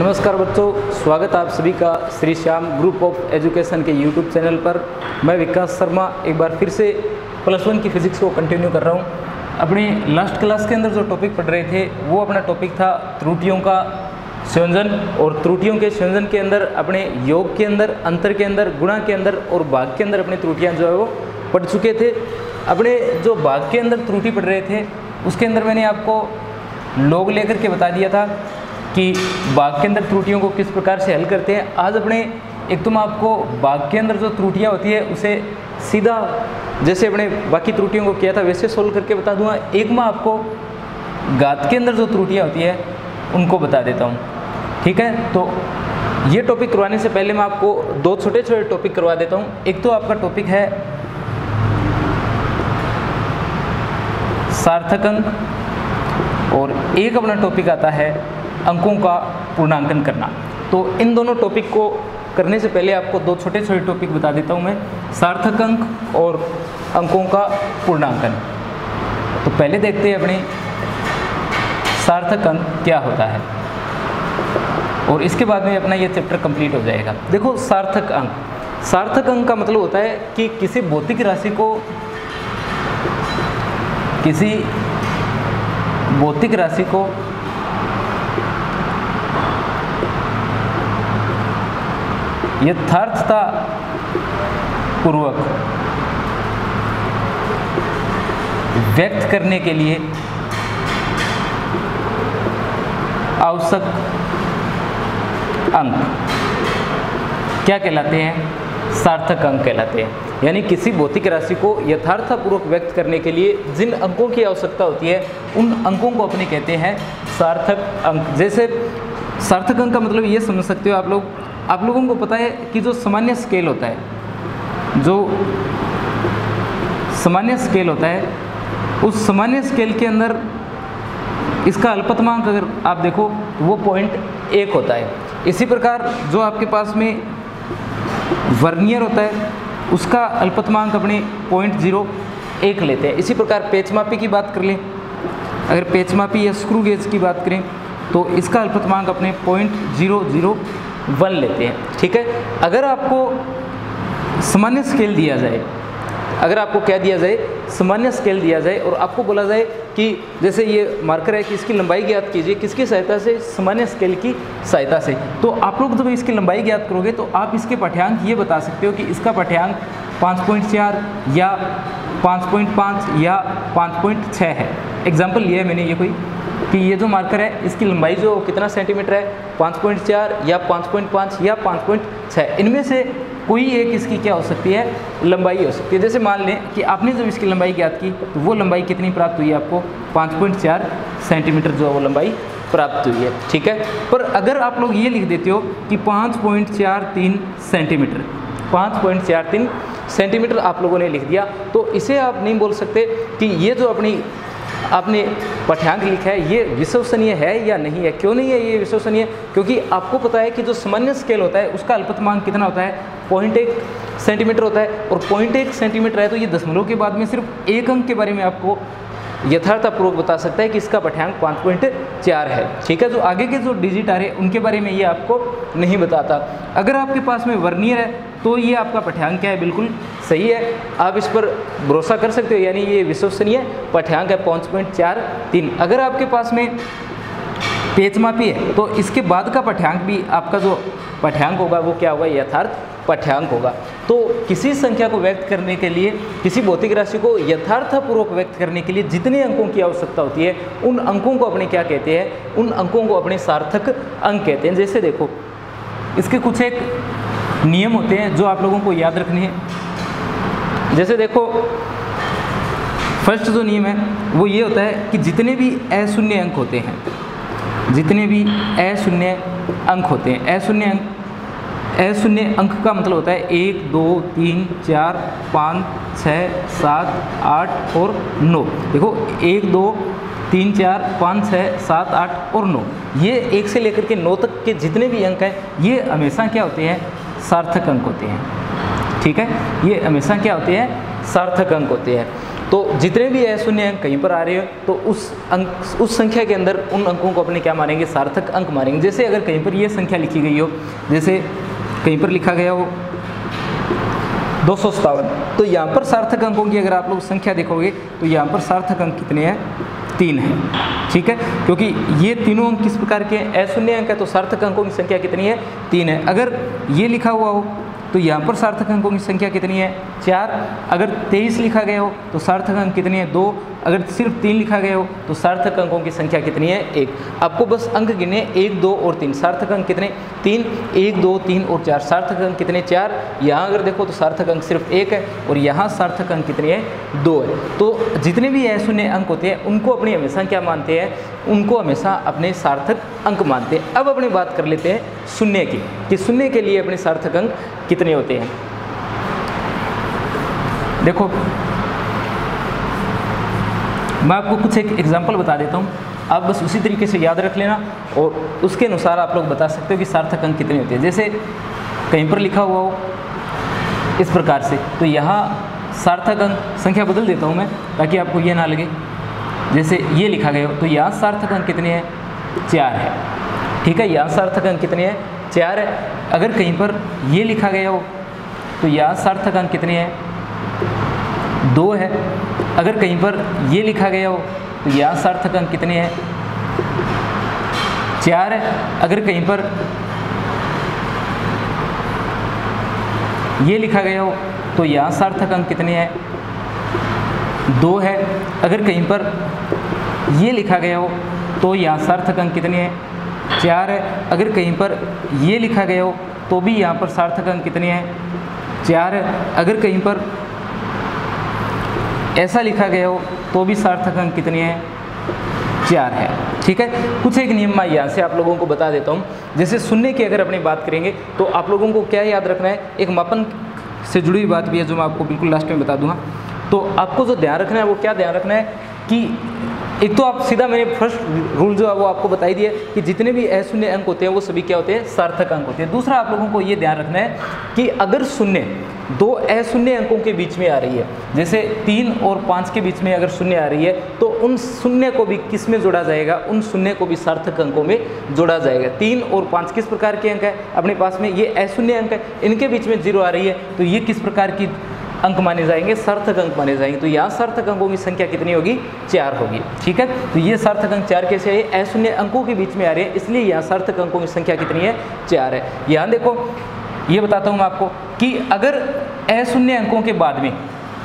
नमस्कार बच्चों, स्वागत आप सभी का Shri Shyam group of education के यूट्यूब चैनल पर। मैं विकास शर्मा एक बार फिर से प्लस वन की फिज़िक्स को कंटिन्यू कर रहा हूँ। अपने लास्ट क्लास के अंदर जो टॉपिक पढ़ रहे थे, वो अपना टॉपिक था त्रुटियों का संयोजन और त्रुटियों के संयोजन के अंदर, अपने योग के अंदर, अंतर के अंदर, गुणा के अंदर और भाग के अंदर अपनी त्रुटियाँ जो है वो पढ़ चुके थे। अपने जो भाग के अंदर त्रुटि पढ़ रहे थे, उसके अंदर मैंने आपको लोग लेकर के बता दिया था। कि बाघ के अंदर त्रुटियों को किस प्रकार से हल करते हैं, आज अपने एक तो मैं आपको बाघ के अंदर जो त्रुटियाँ होती है, उसे सीधा जैसे अपने बाकी त्रुटियों को किया था, वैसे सोल्व करके बता दूँगा। एक मैं आपको गात के अंदर जो त्रुटियाँ होती है, उनको बता देता हूँ। ठीक है? तो ये टॉपिक करवाने से पहले मैं आपको दो छोटे छोटे टॉपिक करवा देता हूँ। एक तो आपका टॉपिक है सार्थक अंक, और एक अपना टॉपिक आता है अंकों का पूर्णांकन करना। तो इन दोनों टॉपिक को करने से पहले आपको दो छोटे छोटे टॉपिक बता देता हूँ मैं। सार्थक अंक और अंकों का पूर्णांकन। तो पहले देखते हैं अपने सार्थक अंक क्या होता है। और इसके बाद में अपना ये चैप्टर कंप्लीट हो जाएगा। देखो, सार्थक अंक। सार्थक अंक का मतलब होता है कि किसी भौतिक राशि को किसी भौतिक राशि को यथार्थता पूर्वक व्यक्त करने के लिए आवश्यक अंक क्या कहलाते हैं? सार्थक अंक कहलाते हैं। यानी किसी भौतिक राशि को यथार्थपूर्वक व्यक्त करने के लिए जिन अंकों की आवश्यकता होती है, उन अंकों को अपने कहते हैं सार्थक अंक। जैसे सार्थक अंक का मतलब ये समझ सकते हो आप लोग आप लोगों को पता है कि जो सामान्य स्केल होता है, जो सामान्य स्केल होता है, उस सामान्य स्केल के अंदर इसका अल्पतमांक अगर आप देखो तो वो पॉइंट एक होता है। इसी प्रकार जो आपके पास में वर्नियर होता है, उसका अल्पतमांक अपने पॉइंट ज़ीरो एक लेते हैं। इसी प्रकार पेचमापी की बात कर लें, अगर पेचमापी या स्क्रू गेज की बात करें तो इसका अल्पतमांक अपने पॉइंट ज़ीरो ज़ीरो वन लेते हैं, ठीक है? अगर आपको सामान्य स्केल दिया जाए, अगर आपको क्या दिया जाए, सामान्य स्केल दिया जाए और आपको बोला जाए कि जैसे ये मार्कर है कि इसकी लंबाई ज्ञात कीजिए, किसकी सहायता से? सामान्य स्केल की सहायता से। तो आप लोग जब इसकी लंबाई ज्ञात करोगे तो आप इसके पाठ्यांक ये बता सकते हो कि इसका पाठ्यांक पाँच पॉइंट चार या पाँच पॉइंट पाँच या पाँच पॉइंट छः है। एग्ज़ाम्पल लिया है मैंने, ये कोई कि ये जो मार्कर है, इसकी लंबाई जो कितना सेंटीमीटर है? पाँच पॉइंट चार या पाँच पॉइंट पाँच या पाँच पॉइंट छः इनमें से कोई एक इसकी क्या हो सकती है? लंबाई हो सकती है। जैसे मान लें कि आपने जब इसकी लंबाई ज्ञात की तो वो लंबाई कितनी प्राप्त हुई है आपको? पाँच पॉइंट चार सेंटीमीटर जो है वो लंबाई प्राप्त हुई है। ठीक है? पर अगर आप लोग ये लिख देते हो कि पाँच पॉइंट चार तीन सेंटीमीटर पाँच पॉइंट चार तीन सेंटीमीटर आप लोगों ने लिख दिया तो इसे आप नहीं बोल सकते कि ये जो अपनी आपने पाठ्यांक लिखा है, ये विश्वसनीय है या नहीं है? क्यों नहीं है ये विश्वसनीय? क्योंकि आपको पता है कि जो सामान्य स्केल होता है, उसका अल्पतमांक कितना होता है? पॉइंट एक सेंटीमीटर होता है और पॉइंट एक सेंटीमीटर है तो ये दशमलव के बाद में सिर्फ़ एक अंक के बारे में आपको यथार्थपूर्वक बता सकता है कि इसका पाठ्यांक पाँच पॉइंट चार है। ठीक है, जो आगे के जो डिजिट आ रहे हैं, उनके बारे में ये आपको नहीं बताता। अगर आपके पास में वर्नियर है तो ये आपका पाठ्यांक क्या है, बिल्कुल सही है। आप इस पर भरोसा कर सकते हो, यानी ये विश्वसनीय पाठ्यांक है, पाँच पॉइंट चार तीन। अगर आपके पास में पेचमापी है तो इसके बाद का पाठ्यांक भी आपका जो पाठ्यांक होगा, वो क्या होगा? यथार्थ पाठ्यांक होगा। तो किसी संख्या को व्यक्त करने के लिए, किसी भौतिक राशि को यथार्थपूर्वक व्यक्त करने के लिए जितने अंकों की आवश्यकता होती है, उन अंकों को अपने क्या कहते हैं? उन अंकों को अपने सार्थक अंक कहते हैं। जैसे देखो, इसके कुछ एक नियम होते हैं जो आप लोगों को याद रखने हैं। जैसे देखो फ़र्स्ट जो नियम है, वो ये होता है कि जितने भी अशून्य अंक होते हैं, जितने भी अशून्य अंक होते हैं, अशून्य अंक अशून्य अंक का मतलब होता है एक, दो, तीन, चार, पाँच, छः, सात, आठ और नौ। देखो, एक, दो, तीन, चार, पाँच, छः, सात, आठ और नौ। ये एक से लेकर के नौ तक के जितने भी अंक हैं, ये हमेशा क्या होते हैं? सार्थक अंक होते हैं। ठीक है? ये हमेशा क्या होते हैं? सार्थक अंक होते हैं। तो जितने भी अशून्य अंक कहीं पर आ रहे हो तो उस अंक, उस संख्या के अंदर उन अंकों को अपने क्या मानेंगे सार्थक अंक मानेंगे जैसे अगर कहीं पर ये संख्या लिखी गई हो, जैसे कहीं पर लिखा गया हो? दो सौ सत्तावन। तो यहाँ पर सार्थक अंकों की अगर आप लोग संख्या देखोगे तो यहाँ पर सार्थक अंक कितने हैं? तीन है। ठीक है? क्योंकि ये तीनों अंक किस प्रकार के हैं? अशून्य अंक है तो सार्थक अंकों की संख्या कितनी है? तीन है। अगर ये लिखा हुआ हो तो यहाँ पर सार्थक अंकों की संख्या कितनी है? चार। अगर तेईस लिखा गया हो तो सार्थक अंक कितनी है? दो। अगर सिर्फ़ तीन लिखा गया हो तो सार्थक अंकों की संख्या कितनी है? एक। आपको बस अंक गिने, एक, दो और तीन। सार्थक अंक कितने? तीन। एक, दो, तीन और चार। सार्थक अंक कितने? चार। यहाँ अगर देखो तो सार्थक अंक सिर्फ़ एक है और यहाँ सार्थक अंक कितने हैं? दो है। तो जितने भी अशून्य अंक होते हैं, उनको अपनी हमेशा क्या मानते हैं? उनको हमेशा अपने सार्थक अंक मानते हैं। अब अपनी बात कर लेते हैं शून्य की। कि शून्य के लिए अपने सार्थक अंक कितने होते हैं? देखो, मैं आपको कुछ एक एग्जांपल बता देता हूँ। आप बस उसी तरीके से याद रख लेना और उसके अनुसार आप लोग बता सकते हो कि सार्थक अंक कितने होते हैं। जैसे कहीं पर लिखा हुआ हो, इस प्रकार से। तो यहाँ सार्थक अंक, संख्या बदल देता हूँ मैं, ताकि आपको ये ना लगे। जैसे ये लिखा गया हो तो यहाँ सार्थक अंक कितने हैं? चार है। ठीक है, यहाँ सार्थक अंक कितने हैं? चार है? अगर कहीं पर ये लिखा गया हो तो यहाँ सार्थक अंक कितने हैं? दो है। अगर कहीं पर ये लिखा गया हो तो यहाँ सार्थक अंक कितने हैं? चार है। अगर कहीं पर ये लिखा गया हो तो यहाँ सार्थक अंक कितने हैं? दो है। अगर कहीं पर ये लिखा गया हो तो यहाँ सार्थक अंक कितने हैं? चार है। अगर कहीं पर ये लिखा गया हो तो भी यहाँ पर सार्थक अंक कितने हैं? चार है। अगर कहीं पर ऐसा लिखा गया हो तो भी सार्थक अंक कितने हैं? चार है। ठीक है? कुछ एक नियम मैं यहाँ से आप लोगों को बता देता हूँ। जैसे सुनने की अगर अपनी बात करेंगे तो आप लोगों को क्या याद रखना है? एक मापन से जुड़ी हुई बात भी है, जो मैं आपको बिल्कुल लास्ट में बता दूँगा। तो आपको जो ध्यान रखना है, वो क्या ध्यान रखना है कि एक तो आप सीधा मैंने फ़र्स्ट रूल जो है वो आपको बताई दिया कि जितने भी अशून्य अंक होते हैं, वो सभी क्या होते हैं? सार्थक अंक होते हैं। दूसरा आप लोगों को ये ध्यान रखना है कि अगर शून्य दो अशून्य अंकों के बीच में आ रही है, जैसे तीन और पाँच के बीच में अगर शून्य आ रही है तो उन शून्य को भी किसमें जोड़ा जाएगा? उन शून्य को भी सार्थक अंकों में जोड़ा जाएगा। तीन और पाँच किस प्रकार के अंक है? अपने पास में ये अशून्य अंक है। इनके बीच में ज़ीरो आ रही है तो ये किस प्रकार की अंक माने जाएँगे, सार्थक अंक माने जाएँगे। तो यहाँ सार्थक अंकों की संख्या कितनी होगी? चार होगी, ठीक है? तो ये सार्थक अंक चार कैसे है अशून्य अंकों के बीच में आ रहे हैं, इसलिए यहाँ सार्थक अंकों की संख्या कितनी है? चार है। यहाँ देखो, ये बताता हूँ मैं आपको कि अगर अशून्य अंकों के बाद में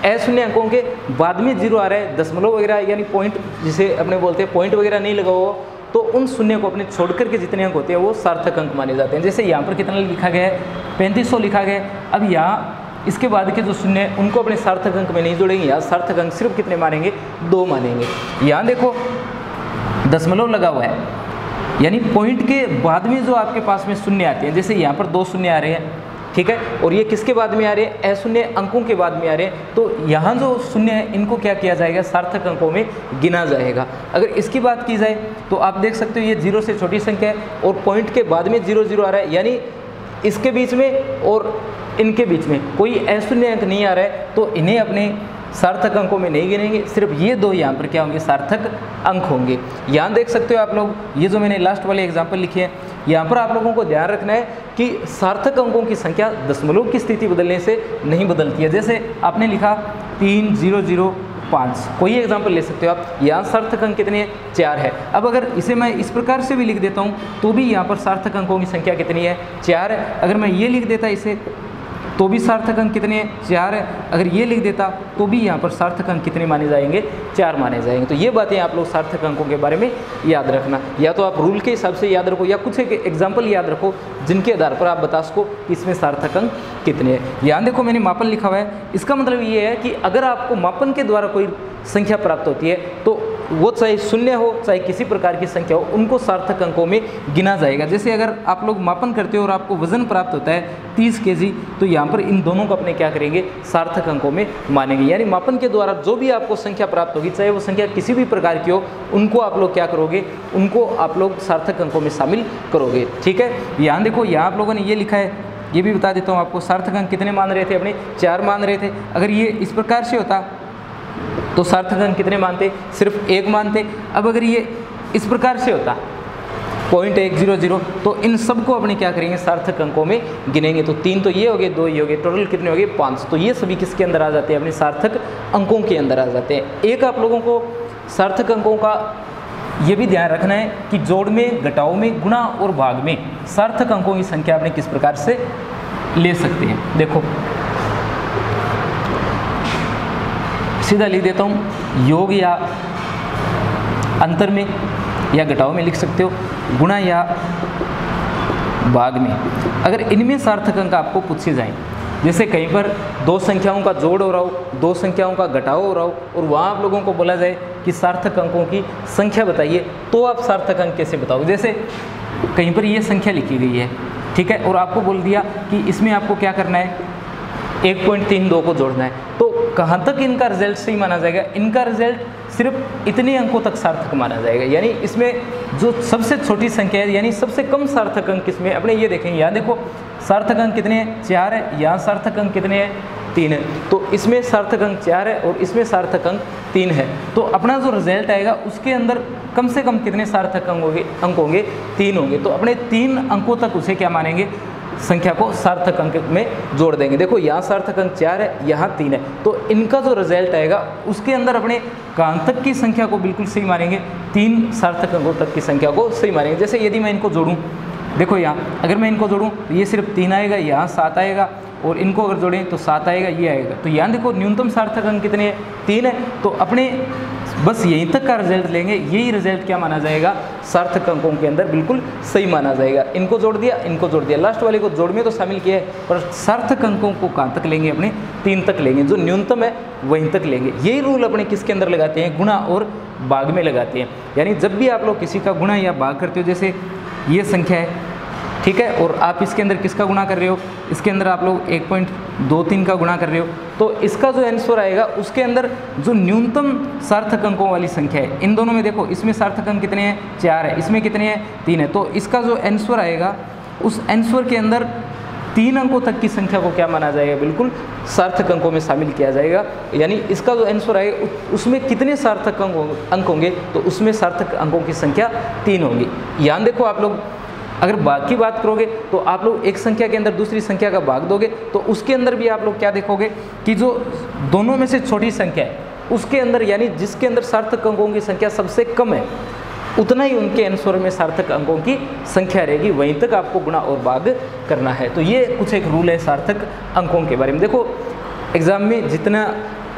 अशून्य अंकों के बाद में ज़ीरो आ रहा है, दशमलव वगैरह, यानी पॉइंट जिसे अपने बोलते हैं पॉइंट वगैरह नहीं लगा हुआ तो उन शून्य को अपने छोड़ करके जितने अंक होते हैं, वो सार्थक अंक माने जाते हैं। जैसे यहाँ पर कितना लिखा गया है? पैंतीस लिखा गया है। अब यहाँ इसके बाद के जो शून्य है, उनको अपने सार्थक अंक में नहीं जोड़ेंगे यहाँ सार्थक अंक सिर्फ़ कितने मानेंगे? दो मानेंगे। यहाँ देखो दशमलव लगा हुआ है। यानी पॉइंट के बाद में जो आपके पास में शून्य आते हैं, जैसे यहाँ पर दो शून्य आ रहे हैं, ठीक है? और ये किसके बाद में आ रहे हैं? अशून्य अंकों के बाद में आ रहे हैं। तो यहाँ जो शून्य है, इनको क्या किया जाएगा? सार्थक अंकों में गिना जाएगा। अगर इसकी बात की जाए तो आप देख सकते हो ये ज़ीरो से छोटी संख्या है, और पॉइंट के बाद में ज़ीरो ज़ीरो आ रहा है। यानी इसके बीच में और इनके बीच में कोई अशून्य अंक नहीं आ रहा है तो इन्हें अपने सार्थक अंकों में नहीं गिनेंगे। सिर्फ़ ये दो यहाँ पर क्या होंगे? सार्थक अंक होंगे। यहाँ देख सकते हो आप लोग, ये जो मैंने लास्ट वाले एग्ज़ाम्पल लिखे हैं, यहाँ पर आप लोगों को ध्यान रखना है कि सार्थक अंकों की संख्या दशमलव की स्थिति बदलने से नहीं बदलती है। जैसे आपने लिखा तीन, ज़ीरो ज़ीरो, पाँच। कोई एग्ज़ाम्पल ले सकते हो आप। यहाँ सार्थक अंक कितने हैं? चार है। अब अगर इसे मैं इस प्रकार से भी लिख देता हूँ तो भी यहाँ पर सार्थक अंकों की संख्या कितनी है? चार है। अगर मैं ये लिख देता इसे तो भी सार्थक अंक कितने चार है? अगर ये लिख देता तो भी यहाँ पर सार्थक अंक कितने माने जाएँगे? चार माने जाएँगे। तो ये बातें आप लोग सार्थक अंकों के बारे में याद रखना। या तो आप रूल के हिसाब से याद रखो, या कुछ एक एग्ज़ाम्पल याद रखो, जिनके आधार पर आप बता सको कि इसमें सार्थक अंक कितने हैं। यहाँ देखो मैंने मापन लिखा हुआ है। इसका मतलब ये है कि अगर आपको मापन के द्वारा कोई संख्या प्राप्त होती है तो वो चाहे शून्य हो, चाहे किसी प्रकार की संख्या हो, उनको सार्थक अंकों में गिना जाएगा। जैसे अगर आप लोग मापन करते हो और आपको वज़न प्राप्त होता है तीस के तो यहाँ पर इन दोनों को अपने क्या करेंगे? सार्थक अंकों में मानेंगे। यानी मापन के द्वारा जो भी आपको संख्या प्राप्त होगी, चाहे वो संख्या किसी भी प्रकार की हो, उनको आप लोग क्या करोगे? उनको आप लोग सार्थक अंकों में शामिल करोगे। ठीक है? यहाँ देखो, यहाँ आप लोगों ने ये लिखा है। ये भी बता देता हूँ आपको, सार्थक अंक कितने मान रहे थे अपने? चार मान रहे थे। अगर ये इस प्रकार से होता तो सार्थक अंक कितने मानते? सिर्फ़ एक मानते। अब अगर ये इस प्रकार से होता पॉइंट एक ज़ीरो ज़ीरो तो इन सबको अपने क्या करेंगे? सार्थक अंकों में गिनेंगे। तो तीन तो ये हो गए, दो ये हो गए टोटल कितने हो गए? पाँच। तो ये सभी किसके अंदर आ जाते हैं? अपने सार्थक अंकों के अंदर आ जाते हैं। एक आप लोगों को सार्थक अंकों का ये भी ध्यान रखना है कि जोड़ में घटाओ में, गुणा और भाग में सार्थक अंकों की संख्या अपने किस प्रकार से ले सकते हैं? देखो सीधा लिख देता हूँ, योग या अंतर में या घटाओ में लिख सकते हो, गुणा या भाग में। अगर इनमें सार्थक अंक आपको पूछे जाएँ, जैसे कहीं पर दो संख्याओं का जोड़ हो रहा हो, दो संख्याओं का घटाव हो रहा हो, और वहाँ आप लोगों को बोला जाए कि सार्थक अंकों की संख्या बताइए तो आप सार्थक अंक कैसे बताओगे? जैसे कहीं पर ये संख्या लिखी गई है, ठीक है? और आपको बोल दिया कि इसमें आपको क्या करना है? एक पॉइंट तीन दो को जोड़ना है। तो कहाँ तक इनका रिज़ल्ट सही माना जाएगा? इनका रिज़ल्ट सिर्फ़ इतने अंकों तक सार्थक माना जाएगा। यानी इसमें जो सबसे छोटी संख्या है, यानी सबसे कम सार्थक अंक इसमें, अपने ये देखेंगे यहाँ देखो, सार्थक अंक कितने हैं? चार है। यहाँ सार्थक अंक कितने हैं? तीन है। तो इसमें सार्थक अंक चार है और इसमें सार्थक अंक तीन है। तो अपना जो रिज़ल्ट आएगा, उसके अंदर कम से कम कितने सार्थक अंक होंगे? अंक होंगे? तीन होंगे। तो अपने तीन अंकों तक उसे क्या मानेंगे? संख्या को सार्थक अंक में जोड़ देंगे। देखो, यहाँ सार्थक अंक चार है, यहाँ तीन है। तो इनका जो रिज़ल्ट आएगा, उसके अंदर अपने कांतक की संख्या को बिल्कुल सही मानेंगे तीन सार्थक अंकों तक की संख्या को सही मानेंगे जैसे यदि मैं इनको जोड़ूँ, देखो यहाँ, अगर मैं इनको जोड़ूँ तो ये सिर्फ़ तीन आएगा, यहाँ सात आएगा, और इनको अगर जोड़ें तो सात आएगा, ये आएगा। तो यहाँ देखो, न्यूनतम सार्थक अंक कितने हैं? तीन है। तो अपने बस यहीं तक का रिज़ल्ट लेंगे, यही रिज़ल्ट क्या माना जाएगा? सार्थक अंकों के अंदर बिल्कुल सही माना जाएगा। इनको जोड़ दिया, इनको जोड़ दिया। लास्ट वाले को जोड़ में तो शामिल किया है, पर सार्थक अंकों को कहाँ तक लेंगे अपने? तीन तक लेंगे। जो न्यूनतम है, वहीं तक लेंगे। यही रूल अपने किसके अंदर लगाते हैं? गुणा और बाग में लगाते हैं। यानी जब भी आप लोग किसी का गुणा या बाग करते हो, जैसे ये संख्या है ठीक है? और आप इसके अंदर किसका गुणा कर रहे हो? इसके अंदर आप लोग एक पॉइंट दो तीन का गुणा कर रहे हो। तो इसका जो आंसर आएगा, उसके अंदर जो न्यूनतम सार्थक अंकों वाली संख्या है, इन दोनों में देखो, इसमें सार्थक अंक कितने हैं? चार है। इसमें कितने हैं? तीन है। तो इसका जो आंसर आएगा, उस आंसर के अंदर तीन अंकों तक की संख्या को क्या माना जाएगा? बिल्कुल सार्थक अंकों में शामिल किया जाएगा। यानी इसका जो आंसर आएगा उसमें कितने सार्थक अंक होंगे? तो उसमें सार्थक अंकों की संख्या तीन होगी। यहाँ देखो आप लोग अगर भाग की बात करोगे तो आप लोग एक संख्या के अंदर दूसरी संख्या का भाग दोगे तो उसके अंदर भी आप लोग क्या देखोगे कि जो दोनों में से छोटी संख्या है, उसके अंदर यानी जिसके अंदर सार्थक अंकों की संख्या सबसे कम है, उतना ही उनके आंसर में सार्थक अंकों की संख्या रहेगी। वहीं तक आपको गुणा और भाग करना है। तो ये कुछ एक रूल है सार्थक अंकों के बारे में। देखो एग्ज़ाम में जितना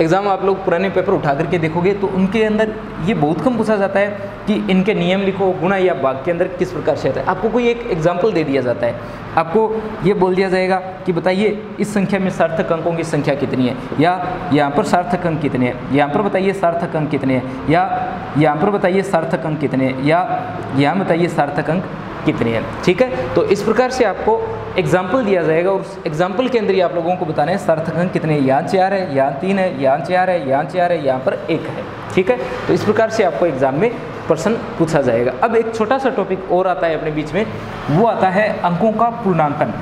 एग्ज़ाम आप लोग पुराने पेपर उठा करके देखोगे तो उनके अंदर ये बहुत कम पूछा जाता है कि इनके नियम लिखो, गुणा या भाग के अंदर किस प्रकार से आता है। आपको कोई एक एग्ज़ाम्पल दे दिया जाता है। आपको ये बोल दिया जाएगा कि बताइए, इस संख्या में सार्थक अंकों की संख्या कितनी है, या यहाँ पर सार्थक अंक कितने हैं, यहाँ पर बताइए सार्थक अंक कितने हैं, या यहाँ पर बताइए सार्थक अंक कितने हैं, या यहाँ बताइए सार्थक अंक कितने हैं। ठीक है? तो इस प्रकार से आपको एग्ज़ाम्पल दिया जाएगा और उस एग्ज़ाम्पल के अंदर ही आप लोगों को बताना है, सार्थक अंक कितने यहाँ चार है, यहाँ तीन है, यहाँ चार है, यहाँ चार है, यहाँ पर एक है। ठीक है? तो इस प्रकार से आपको एग्ज़ाम में प्रश्न पूछा जाएगा। अब एक छोटा सा टॉपिक और आता है अपने बीच में। वो आता है अंकों का पूर्णांकन।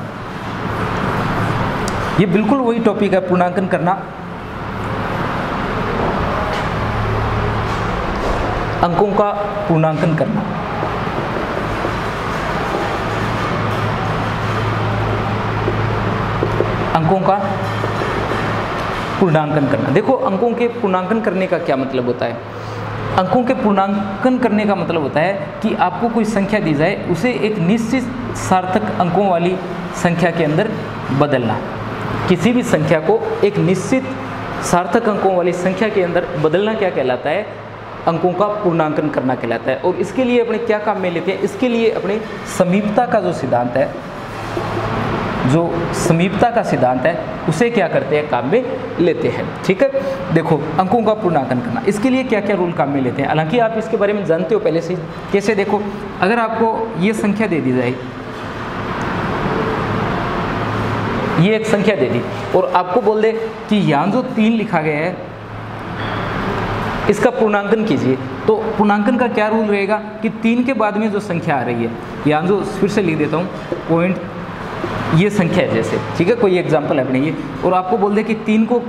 ये बिल्कुल वही टॉपिक है, पूर्णांकन करना। अंकों का पूर्णांकन करना। अंकों का पूर्णांकन करना। देखो, अंकों के पूर्णांकन करने का क्या मतलब होता है? अंकों के पूर्णांकन करने का मतलब होता है कि आपको कोई संख्या दी जाए, उसे एक निश्चित सार्थक अंकों वाली संख्या के अंदर बदलना। किसी भी संख्या को एक निश्चित सार्थक अंकों वाली संख्या के अंदर बदलना क्या कहलाता है? अंकों का पूर्णांकन करना कहलाता है। और इसके लिए अपने क्या काम में लेते हैं? इसके लिए अपने समीपता का जो सिद्धांत है जो समीपता का सिद्धांत है, उसे क्या करते हैं? काम में लेते हैं। ठीक है? देखो, अंकों का पूर्णांकन करना। इसके लिए क्या क्या रूल काम में लेते हैं? हालाँकि आप इसके बारे में जानते हो पहले से कैसे देखो, अगर आपको ये संख्या दे दी जाए। ये एक संख्या दे दी। और आपको बोल दे कि यहाँ जो तीन लिखा गया है, इसका पूर्णांकन कीजिए। तो पूर्णांकन का क्या रूल रहेगा कि तीन के बाद में जो संख्या आ रही है, यहाँ जो फिर से लिख देता हूँ पॉइंट ये संख्या है जैसे, ठीक है? कोई एग्ज़ाम्पल अपने ये। और आपको बोल दे कि तीन को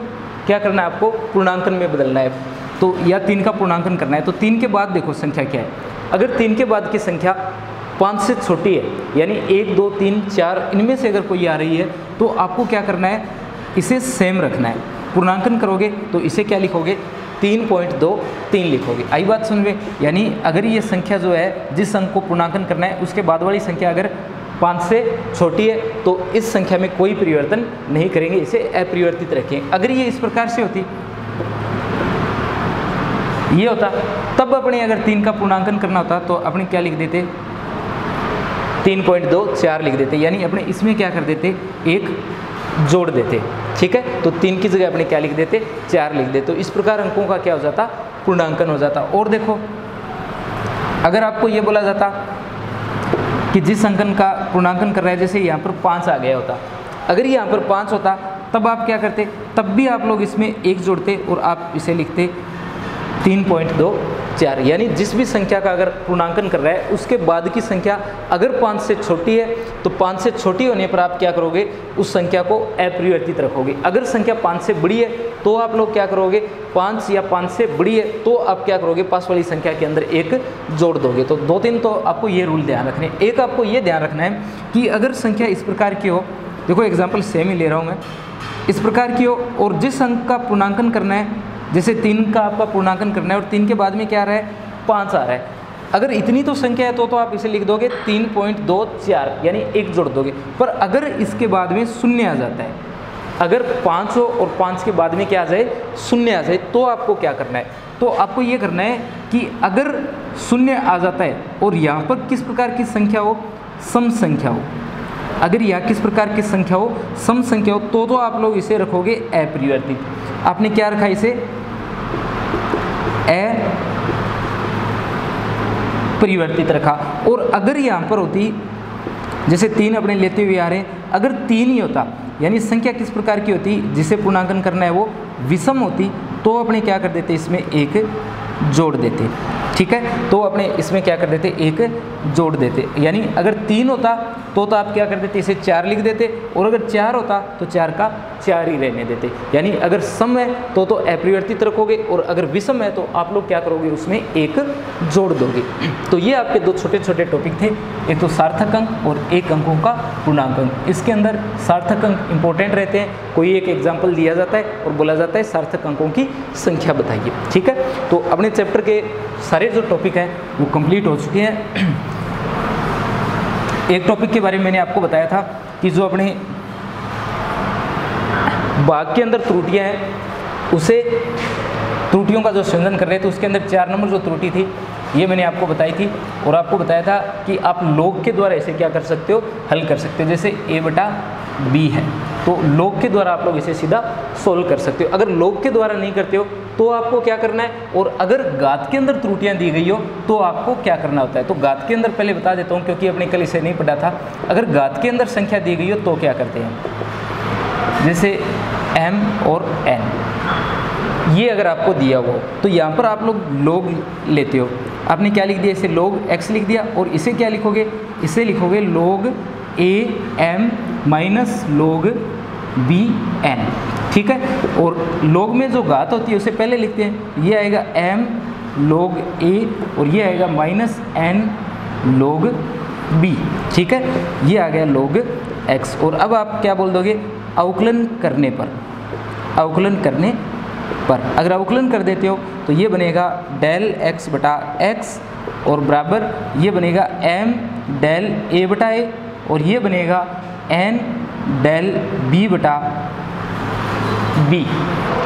क्या करना है आपको? पूर्णांकन में बदलना है। तो या तीन का पूर्णांकन करना है। तो तीन के बाद देखो संख्या क्या है। अगर तीन के बाद की संख्या पाँच से छोटी है, यानी एक, दो, तीन, चार, इनमें से अगर कोई आ रही है तो आपको क्या करना है? इसे सेम रखना है। पूर्णांकन करोगे तो इसे क्या लिखोगे? तीन पॉइंट दो, तीन लिखोगे। आई बात सुन लो यानी अगर ये संख्या जो है, जिस अंक को पूर्णांकन करना है, उसके बाद वाली संख्या अगर पाँच से छोटी है तो इस संख्या में कोई परिवर्तन नहीं करेंगे, इसे अपरिवर्तित रखें। अगर ये इस प्रकार से होती, ये होता, तब अपने अगर तीन का पूर्णांकन करना होता तो अपने क्या लिख देते? तीन पॉइंट दो चार लिख देते, यानी अपने इसमें क्या कर देते? एक जोड़ देते, ठीक है? तो तीन की जगह अपने क्या लिख देते? चार लिख देते। तो इस प्रकार अंकों का क्या हो जाता? पूर्णांकन हो जाता। और देखो, अगर आपको ये बोला जाता कि जिस अंकन का पूर्णांकन कर रहा है, जैसे यहाँ पर पाँच आ गया होता। अगर यहाँ पर पाँच होता, तब आप क्या करते? तब भी आप लोग इसमें एक जोड़ते और आप इसे लिखते। तीन पॉइंट दो चार। यानी जिस भी संख्या का अगर पूर्णांकन कर रहा है, उसके बाद की संख्या अगर पाँच से छोटी है तो पाँच से छोटी होने पर आप क्या करोगे? उस संख्या को अपरिवर्तित रखोगे। अगर संख्या पाँच से बड़ी है तो आप लोग क्या करोगे? पाँच या पाँच से बड़ी है तो आप क्या करोगे? पास वाली संख्या के अंदर एक जोड़ दोगे। तो दो तीन तो आपको ये रूल ध्यान रखने एक आपको ये ध्यान रखना है कि अगर संख्या इस प्रकार की हो, देखो एग्ज़ाम्पल सेम ही ले रहा हूँ मैं। इस प्रकार की हो, और जिस अंक का पूर्णांकन करना है जैसे तीन का आपका पूर्णांकन करना है और तीन के बाद में क्या रहा है? पाँच आ रहा है। अगर इतनी तो संख्या है तो तो आप इसे लिख दोगे, तीन पॉइंट दो चार, यानी एक जोड़ दोगे। पर अगर इसके बाद में शून्य आ जाता है, अगर पाँच हो और पाँच के बाद में क्या आ जाए? शून्य आ जाए तो आपको क्या करना है? तो आपको ये करना है कि अगर शून्य आ जाता है और यहाँ पर किस प्रकार की संख्या हो? सम संख्या हो। अगर यह किस प्रकार की संख्या हो? सम संख्या हो तो तो आप लोग इसे रखोगे अपरिवर्तित। आपने क्या रखा इसे? ए परिवर्तित रखा। और अगर यहाँ पर होती, जैसे तीन अपने लेते हुए आ रहे हैं, अगर तीन ही होता, यानी संख्या किस प्रकार की होती, जिसे पूर्णांकन करना है वो विषम होती तो अपने क्या कर देते, इसमें एक जोड़ देते। ठीक है? तो अपने इसमें क्या कर देते? एक जोड़ देते। यानी अगर तीन होता तो तो आप क्या कर देते? इसे चार लिख देते। और अगर चार होता तो चार का चार ही रहने देते। यानी अगर सम है तो तो अपरिवर्तित रखोगे। और अगर विषम है तो आप लोग क्या करोगे? उसमें एक जोड़ दोगे। तो ये आपके दो छोटे छोटे टॉपिक थे। एक तो सार्थक अंक और एक अंकों का पूर्णांक अंक इसके अंदर सार्थक अंक इंपॉर्टेंट रहते हैं। कोई एक एग्ज़ाम्पल दिया जाता है और बोला जाता है सार्थक अंकों की संख्या बताइए। ठीक है? तो अपने चैप्टर के सारे जो टॉपिक हैं, वो कंप्लीट हो चुके हैं। एक टॉपिक के बारे में मैंने आपको बताया था कि जो अपने बाघ के अंदर त्रुटियाँ हैं, उसे त्रुटियों का जो संयोजन कर रहे थे, उसके अंदर चार नंबर जो त्रुटि थी, ये मैंने आपको बताई थी। और आपको बताया था कि आप लोग के द्वारा इसे क्या कर सकते हो, हल कर सकते हो, जैसे ए बटा बी है। तो लोग के द्वारा आप लोग इसे सीधा सोल्व कर सकते हो। अगर लोग के द्वारा नहीं करते हो तो आपको क्या करना है? और अगर गात के अंदर त्रुटियाँ दी गई हो तो आपको क्या करना होता है? तो गात के अंदर पहले बता देता हूँ, क्योंकि अपने कल इसे नहीं पढ़ा था। अगर गात के अंदर संख्या दी गई हो तो क्या करते हैं? जैसे एम और एन ये अगर आपको दिया हो तो यहाँ पर आप लोग लोग लेते हो। आपने क्या लिख दिया? इसे लोग एक्स लिख दिया। और इसे क्या लिखोगे? इसे लिखोगे लोग ए एम माइनस लोग बी एन ठीक है? और लोग में जो घात होती है, उसे पहले लिखते हैं। ये आएगा एम लोग ए और ये आएगा माइनस एन लोग बी ठीक है? ये आ गया लोग एक्स और अब आप क्या बोल दोगे? अवकलन करने पर, अवकलन करने पर। अगर अवकलन कर देते हो तो ये बनेगा डेल एक्स बटा एक्स और बराबर ये बनेगा एम डेल ए बटा ए और ये बनेगा एन डेल बी बटा बी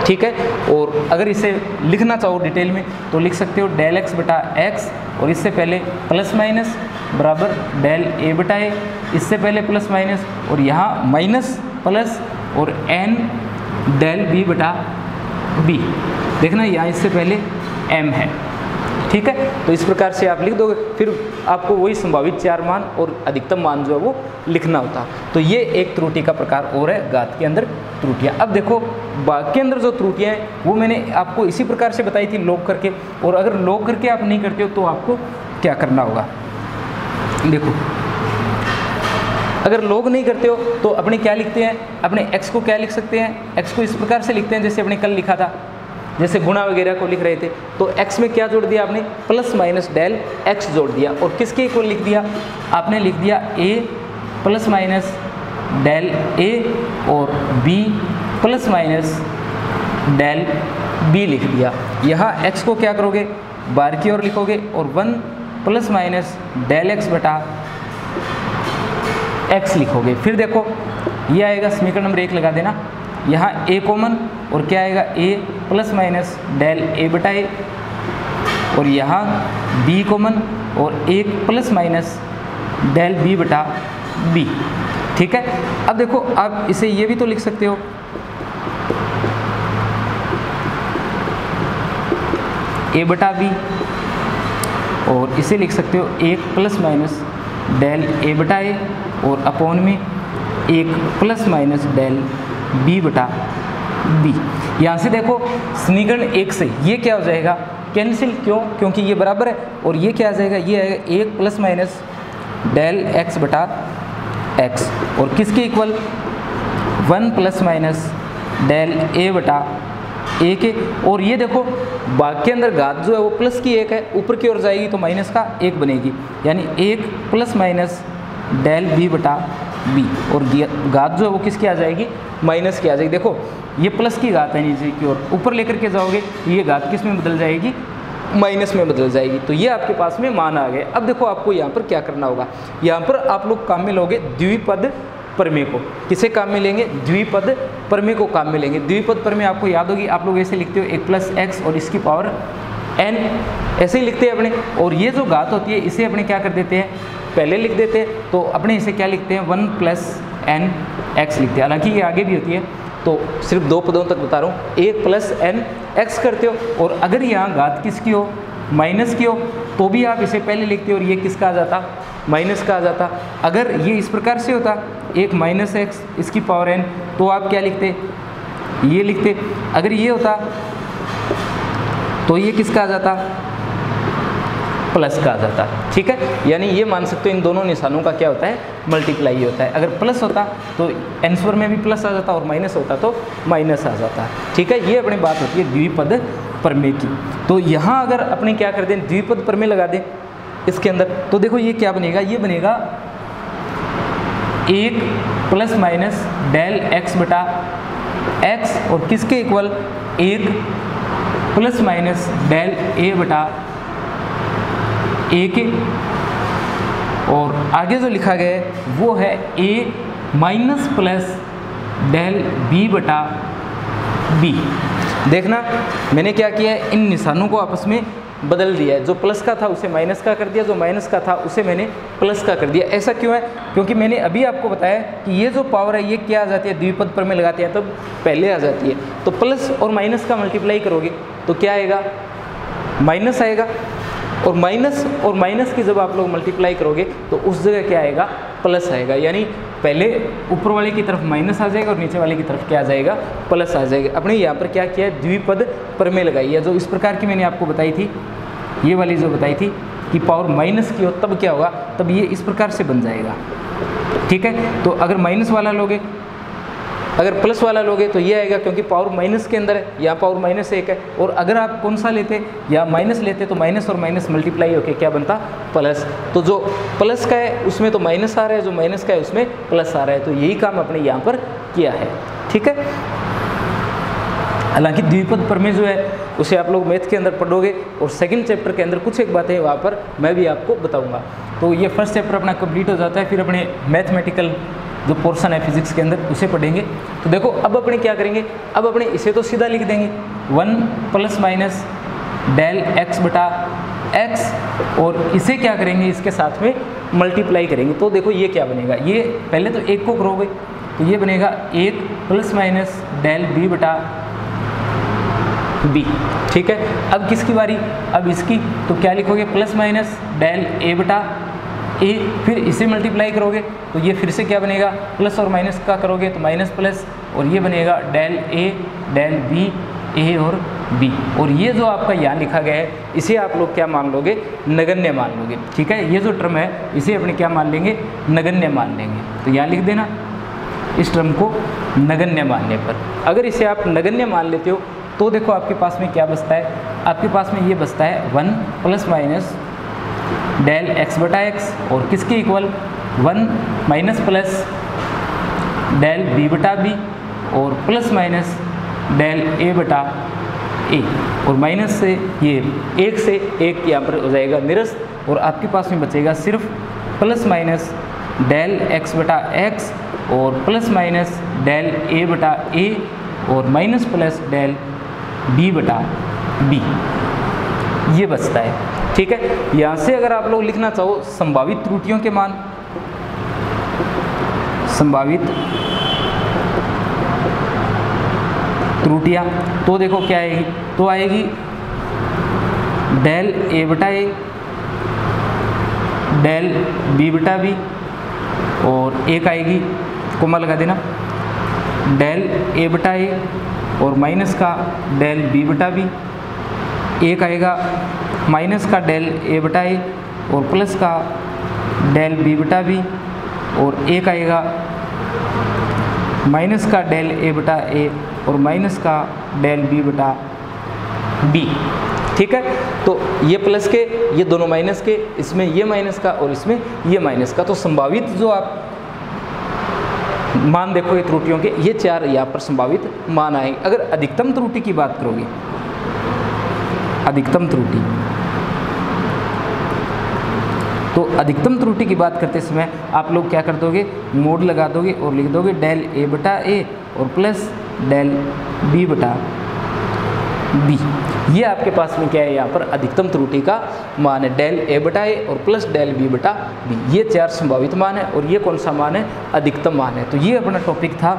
ठीक है? और अगर इसे लिखना चाहो डिटेल में तो लिख सकते हो डेल एक्स बटा एक्स और इससे पहले प्लस माइनस बराबर डेल ए बटा ए इससे पहले प्लस माइनस और यहाँ माइनस प्लस और एन डेल बी बटा बी देखना, यहाँ इससे पहले एम है। ठीक है? तो इस प्रकार से आप लिख दोगे। फिर आपको वही संभावित चार मान और अधिकतम मान जो है वो लिखना होता। तो ये एक त्रुटि का प्रकार और है गात के अंदर त्रुटियाँ। अब देखो के अंदर जो त्रुटियाँ हैं, वो मैंने आपको इसी प्रकार से बताई थी लोग करके। और अगर लोग करके आप नहीं करते हो तो आपको क्या करना होगा? देखो, अगर लोग नहीं करते हो तो अपने क्या लिखते हैं? अपने एक्स को क्या लिख सकते हैं? एक्स को इस प्रकार से लिखते हैं जैसे अपने कल लिखा था। जैसे गुणा वगैरह को लिख रहे थे। तो एक्स में क्या जोड़ दिया आपने? प्लस माइनस डेल एक्स जोड़ दिया। और किसके इक्वल लिख दिया? आपने लिख दिया A plus minus del A और B plus minus del B लिख दिया। यहाँ एक्स को क्या करोगे? बार की ओर लिखोगे और one plus minus del X बटा एक्स लिखोगे। फिर देखो, ये आएगा समीकरण नंबर एक लगा देना। यहाँ ए कॉमन और क्या आएगा? A plus minus del A बटा ए और यहाँ बी कॉमन और एक प्लस माइनस डेल बी बटा बी ठीक है? अब देखो, आप इसे ये भी तो लिख सकते हो। ए बटा बी और इसे लिख सकते हो, एक प्लस माइनस डेल ए बटा ए और अपॉन में एक प्लस माइनस डेल बी बटा बी यहाँ से देखो समीकरण एक से, ये क्या हो जाएगा? कैंसिल क्यों? क्योंकि ये बराबर है, और ये क्या आ जाएगा? ये आएगा एक प्लस माइनस डेल एक्स बटा एक्स और किसके equal one plus minus del A बटा ए के और ये देखो भाग के अंदर घात जो है वो प्लस की एक है, ऊपर की ओर जाएगी तो माइनस का एक बनेगी। यानी एक प्लस माइनस डेल बी बटा बी और घात जो है वो किसकी आ जाएगी? माइनस की आ जाएगी। देखो, ये प्लस की घात है नीचे की ओर। ऊपर लेकर के जाओगे, ये घात किसमें बदल जाएगी? माइनस में बदल जाएगी। तो ये आपके पास में मान आ गए। अब देखो, आपको यहाँ पर क्या करना होगा। यहाँ पर आप लोग काम में लोगे द्विपद परमे को। किसे काम में लेंगे? द्विपद परमे को काम में लेंगे। द्विपद परमे आपको याद होगी, आप लोग ऐसे लिखते हो, एक प्लस एक्स और इसकी पावर एन ऐसे ही लिखते हैं अपने। और ये जो घात होती है, इसे अपने क्या कर देते हैं? पहले लिख देते तो अपने इसे क्या लिखते हैं? वन प्लस एन एक्स लिखते हैं। हालाँकि ये आगे भी होती है तो सिर्फ़ दो पदों तक बता रहा हूँ। एक प्लस एन एक्स करते हो, और अगर यहाँ घात किसकी हो? माइनस की हो तो भी आप इसे पहले लिखते हो, और ये किसका आ जाता? माइनस का आ जाता। अगर ये इस प्रकार से होता, एक माइनस एक्स, इसकी पावर एन तो आप क्या लिखते? ये लिखते। अगर ये होता तो ये किसका आ जाता? प्लस का आ जाता ठीक है? यानी ये मान सकते हो इन दोनों निशानों का क्या होता है? मल्टीप्लाई होता है। अगर प्लस होता तो एंसर में भी प्लस आ जाता और माइनस होता तो माइनस आ जाता। है ठीक है? ये अपनी बात होती है द्विपद परमे की। तो यहाँ अगर अपने क्या कर दें, द्विपद परमे लगा दें इसके अंदर तो देखो ये क्या बनेगा? ये बनेगा एक प्लस माइनस डेल एक्स बटा एक्स और किसके इक्वल? एक प्लस माइनस डेल ए बटा ए के और आगे जो लिखा गया है, वो है A minus plus del B बटा बी देखना, मैंने क्या किया है? इन निशानों को आपस में बदल दिया है। जो प्लस का था, उसे माइनस का कर दिया। जो माइनस का था, उसे मैंने प्लस का कर दिया। ऐसा क्यों है? क्योंकि मैंने अभी आपको बताया कि ये जो पावर है, ये क्या आ जाती है? द्विपद पर में लगाते हैं, तब पहले आ जाती है। तो प्लस और माइनस का मल्टीप्लाई करोगे तो क्या आएगा? माइनस आएगा। और माइनस और माइनस की जब आप लोग मल्टीप्लाई करोगे तो उस जगह क्या आएगा? प्लस आएगा। यानी पहले ऊपर वाले की तरफ़ माइनस आ जाएगा और नीचे वाले की तरफ़ क्या आ जाएगा? प्लस आ जाएगा। अपने यहाँ पर क्या किया है? द्विपद परमे लगाई है। जो इस प्रकार की मैंने आपको बताई थी, ये वाली जो बताई थी कि पावर माइनस की हो, तब क्या होगा? तब ये इस प्रकार से बन जाएगा। ठीक है? तो अगर माइनस वाला लोगे अगर प्लस वाला लोगे तो ये आएगा क्योंकि पावर माइनस के अंदर है, या पावर माइनस एक है। और अगर आप कौन सा लेते या माइनस लेते तो माइनस और माइनस मल्टीप्लाई होके क्या बनता? प्लस तो जो प्लस का है, उसमें तो माइनस आ रहा है, जो माइनस का है, उसमें प्लस आ रहा है। तो यही काम अपने यहाँ पर किया है। ठीक है? हालाँकि द्विपद प्रमेय जो है, उसे आप लोग मैथ के अंदर पढ़ोगे, और सेकंड चैप्टर के अंदर कुछ एक बातें वहाँ पर मैं भी आपको बताऊँगा। तो ये फ़र्स्ट चैप्टर अपना कंप्लीट हो जाता है, फिर अपने मैथमेटिकल जो पोर्शन है फिजिक्स के अंदर, उसे पढ़ेंगे। तो देखो, अब अपने क्या करेंगे? अब अपने इसे तो सीधा लिख देंगे। One plus minus del X बटा एक्स, और इसे क्या करेंगे? इसके साथ में मल्टीप्लाई करेंगे। तो देखो, ये क्या बनेगा? ये पहले तो एक को करोगे तो ये बनेगा एक प्लस माइनस डेल बी बटा बी। ठीक है? अब किसकी बारी? अब इसकी। तो क्या लिखोगे? प्लस माइनस डेल ए बटा ए, फिर इसे मल्टीप्लाई करोगे तो ये फिर से क्या बनेगा? प्लस और माइनस का करोगे तो माइनस प्लस और ये बनेगा del A del B A और बी और ये जो आपका यहाँ लिखा गया है, इसे आप लोग क्या मान लोगे? नगण्य मान लोगे। ठीक है? ये जो टर्म है, इसे अपने क्या मान लेंगे? नगण्य मान लेंगे। तो यहाँ लिख देना, इस टर्म को नगण्य मानने पर। अगर इसे आप नगण्य मान लेते हो तो देखो आपके पास में क्या बचता है? आपके पास में ये बचता है one plus minus del X बटा एक्स और किसके equal? One minus plus del B बटा बी और प्लस माइनस डेल ए बटा ए। और माइनस से ये एक से एक यहाँ पर हो जाएगा निरस्त और आपके पास में बचेगा सिर्फ़ प्लस माइनस डेल एक्स बटा एक्स और प्लस माइनस डेल ए बटा ए और माइनस प्लस डेल बी बटा बी। ये बचता है। ठीक है? यहाँ से अगर आप लोग लिखना चाहो, संभावित त्रुटियों के मान। संभावित त्रुटियाँ। तो देखो क्या आएगी? तो आएगी डेल ए बटा ए डेल बी बटा बी और एक आएगी कोमा लगा देना। डेल ए बटा ए और माइनस का डेल बी बटा बी एक आएगा। माइनस का डेल ए बटा ए और प्लस का डेल बी बटा बी और एक आएगा माइनस का डेल ए बटा ए और माइनस का डेल बी बटा बी। ठीक है? तो ये प्लस के, ये दोनों माइनस के, इसमें ये माइनस का और इसमें ये माइनस का। तो संभावित जो आप मान देखो ये त्रुटियों के, ये चार यहाँ पर संभावित मान आएँगे अगर अधिकतम त्रुटि की बात करोगे, अधिकतम त्रुटि तो अधिकतम त्रुटि की बात करते समय आप लोग क्या कर दोगे? मोड लगा दोगे और लिख दोगे डेल ए बटा ए और प्लस डेल बी बटा बी। ये आपके पास में क्या है? यहाँ पर अधिकतम त्रुटि का मान है। डेल ए बटा ए और प्लस डेल बी बटा बी। ये चार संभावित मान है और ये कौन सा मान है? अधिकतम मान है। तो ये अपना टॉपिक था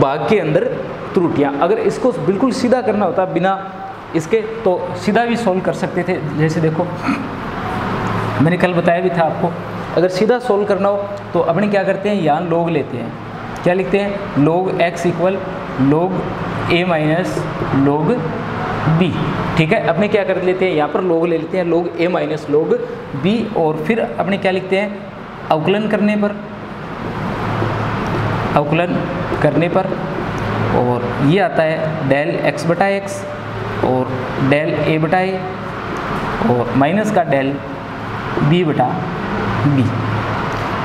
भाग के अंदर त्रुटियाँ। अगर इसको बिल्कुल सीधा करना होता बिना इसके तो सीधा भी सोल्व कर सकते थे। जैसे देखो मैंने कल बताया भी था आपको, अगर सीधा सोल्व करना हो तो अपने क्या करते हैं? यहाँ लोग लेते हैं। क्या लिखते हैं? लोग एक्स इक्वल लोग ए माइनस लोग बी ठीक है? अपने क्या कर लेते हैं? यहाँ पर लोग ले लेते हैं, लोग ए माइनस लोग बी और फिर अपने क्या लिखते हैं? अवकलन करने पर। अवकलन करने पर, और ये आता है डेल एक्स बटा एक्स और डेल ए बटा ए और माइनस का डेल बी बटा बी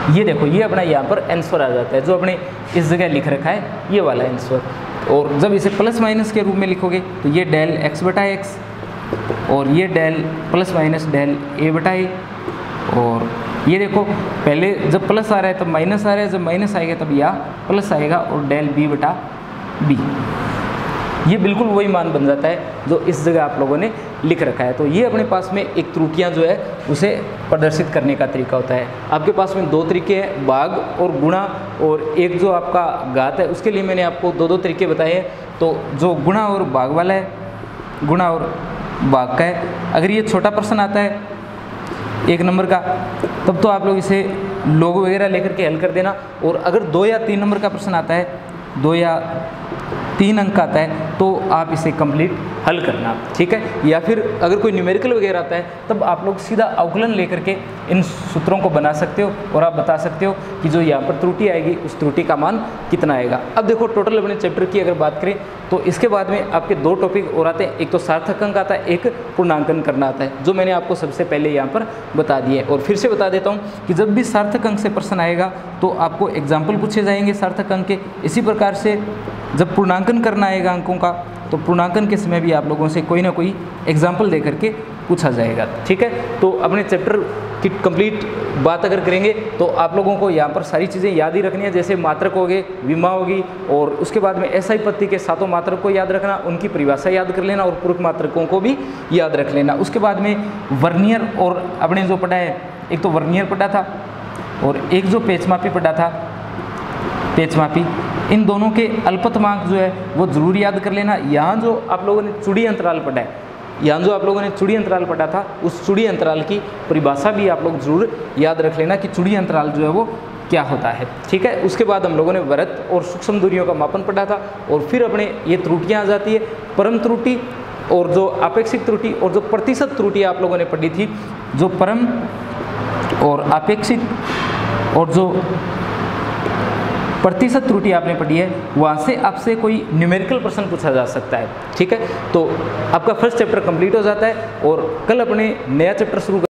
ये देखो, ये अपना यहाँ पर आंसर आ जाता है, जो अपने इस जगह लिख रखा है, ये वाला आंसर और जब इसे प्लस माइनस के रूप में लिखोगे तो ये डेल एक्स बटा एक्स और ये del plus minus del A बटा ए और ये देखो, पहले जब प्लस आ रहा है, तब माइनस आ रहा है, जब माइनस आएगा, तब यह प्लस आएगा, और डेल बी बटा बी ये बिल्कुल वही मान बन जाता है जो इस जगह आप लोगों ने लिख रखा है। तो ये अपने पास में एक त्रुटियाँ जो है, उसे प्रदर्शित करने का तरीका होता है। आपके पास में दो तरीके हैं, बाघ और गुणा, और एक जो आपका घात है, उसके लिए मैंने आपको दो दो तरीके बताए हैं। तो जो गुणा और बाघ वाला है, गुणा और बाघ का है, अगर ये छोटा प्रश्न आता है, एक नंबर का, तब तो आप लोग इसे लोग वगैरह लेकर के हल कर देना। और अगर दो या तीन नंबर का प्रश्न आता है, दो या तीन अंक आता है तो आप इसे कंप्लीट हल करना, ठीक है? या फिर अगर कोई न्यूमेरिकल वगैरह आता है, तब आप लोग सीधा अवकलन लेकर के इन सूत्रों को बना सकते हो और आप बता सकते हो कि जो यहाँ पर त्रुटि आएगी, उस त्रुटि का मान कितना आएगा। अब देखो टोटल अपने चैप्टर की अगर बात करें तो इसके बाद में आपके दो टॉपिक और आते हैं। एक तो सार्थक अंक आता है, एक पूर्णांकन करना आता है, जो मैंने आपको सबसे पहले यहाँ पर बता दिया है। और फिर से बता देता हूँ कि जब भी सार्थक अंक से प्रश्न आएगा तो आपको एग्ज़ाम्पल पूछे जाएँगे सार्थक अंक के। इसी प्रकार से जब पूर्णांकन करना आएगा अंकों का तो पूर्णांकन के समय भी आप लोगों से कोई ना कोई एग्ज़ाम्पल दे करके पूछा जाएगा। ठीक है? तो अपने चैप्टर की कंप्लीट बात अगर करेंगे तो आप लोगों को यहाँ पर सारी चीज़ें याद ही रखनी है, जैसे मात्रक हो गए, विमा होगी, और उसके बाद में ऐसा ही पत्ती के सातों मात्रक को याद रखना, उनकी परिभाषा याद कर लेना, और पूर्व मात्रकों को भी याद रख लेना। उसके बाद में वर्नियर, और अपने जो पढ़ा है एक तो वर्नियर पढ़ा था, और एक जो पेचमापी पढ़ा था पेचमापी इन दोनों के अल्पतमांक जो है, वो ज़रूर याद कर लेना। यहाँ जो आप लोगों ने चुड़ी अंतराल पढ़ा है, यहाँ जो आप लोगों ने चुड़ी अंतराल पढ़ा था, उस चुड़ी अंतराल की परिभाषा भी आप लोग ज़रूर याद रख लेना कि चुड़ी अंतराल जो है, वो क्या होता है। ठीक है? उसके बाद हम लोगों ने व्रत और सूक्ष्म दूरियों का मापन पढ़ा था और फिर अपने ये त्रुटियाँ आ जाती है। परम त्रुटि और जो अपेक्षित त्रुटि और जो प्रतिशत त्रुटि आप लोगों ने पढ़ी थी, जो परम और अपेक्षित और जो प्रतिशत त्रुटि आपने पढ़ी है, वहाँ से आपसे कोई न्यूमेरिकल प्रश्न पूछा जा सकता है, ठीक है? तो आपका फ़र्स्ट चैप्टर कंप्लीट हो जाता है और कल अपने नया चैप्टर शुरू